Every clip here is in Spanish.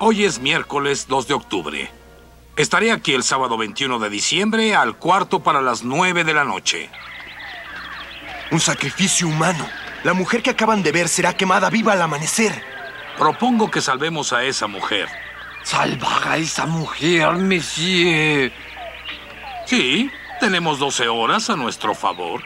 Hoy es miércoles 2 de octubre. Estaré aquí el sábado 21 de diciembre al cuarto para las 9 de la noche. Un sacrificio humano. La mujer que acaban de ver será quemada viva al amanecer. Propongo que salvemos a esa mujer. Salvar a esa mujer, monsieur. Sí, tenemos 12 horas a nuestro favor.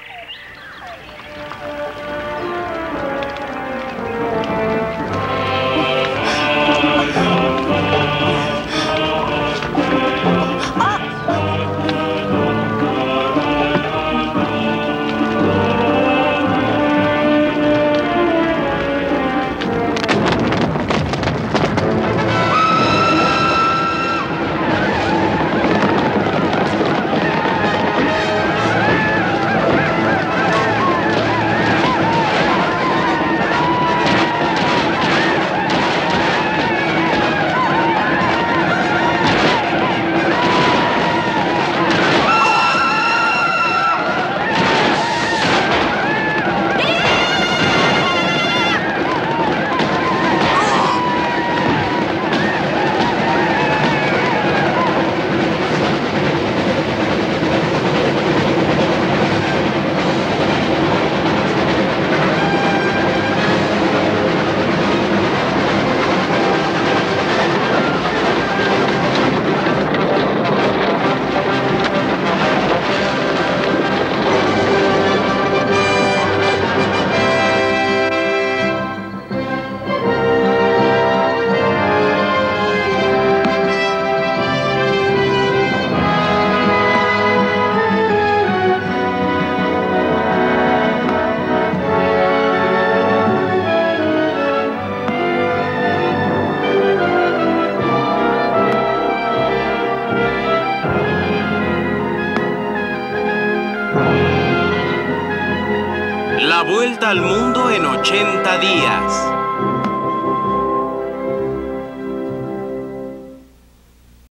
Vuelta al mundo en 80 días.